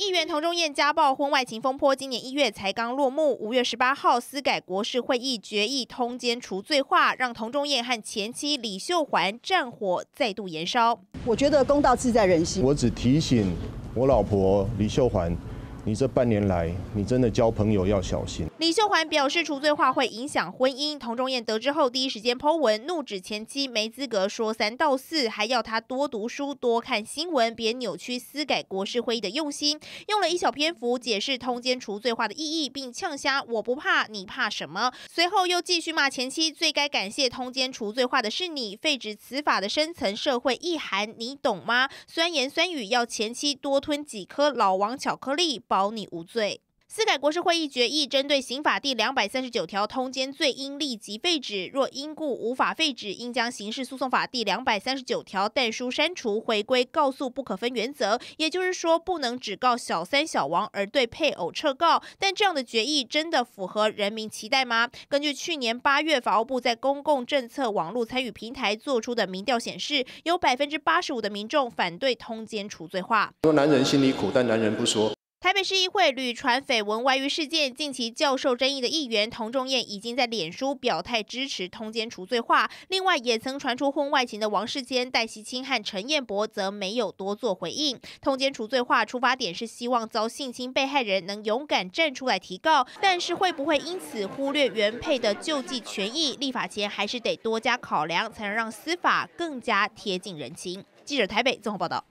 议员童仲彦家暴婚外情风波，今年一月才刚落幕。五月十八号，司改国事会议决议通奸除罪化，让童仲彦和前妻李秀环战火再度延烧。我觉得公道自在人心。我只提醒我老婆李秀环。你这半年来，你真的交朋友要小心。李秀环表示，除罪化会影响婚姻。童仲彦得知后，第一时间剖文怒指前妻没资格说三道四，还要他多读书、多看新闻，别扭曲私改国事会议的用心。用了一小篇幅解释通奸除罪化的意义，并呛瞎我不怕，你怕什么？随后又继续骂前妻，最该感谢通奸除罪化的是你，废止此法的深层社会意涵，你懂吗？酸言酸语要前妻多吞几颗老王巧克力。保保你无罪。司改国事会议决议，针对刑法第两百三十九条通奸罪，应立即废止；若因故无法废止，应将刑事诉讼法第两百三十九条但书删除，回归告诉不可分原则。也就是说，不能只告小三小王而对配偶撤告。但这样的决议真的符合人民期待吗？根据去年八月法务部在公共政策网络参与平台做出的民调显示，有百分之八十五的民众反对通奸除罪化。说男人心里苦，但男人不说。台北市议会屡传绯闻外遇事件，近期较受争议的议员童仲彦已经在脸书表态支持通奸除罪化。另外，也曾传出婚外情的王世坚、戴希清和陈彦博则没有多做回应。通奸除罪化出发点是希望遭性侵被害人能勇敢站出来提告，但是会不会因此忽略原配的救济权益？立法前还是得多加考量，才能让司法更加贴近人情。记者台北综合报道。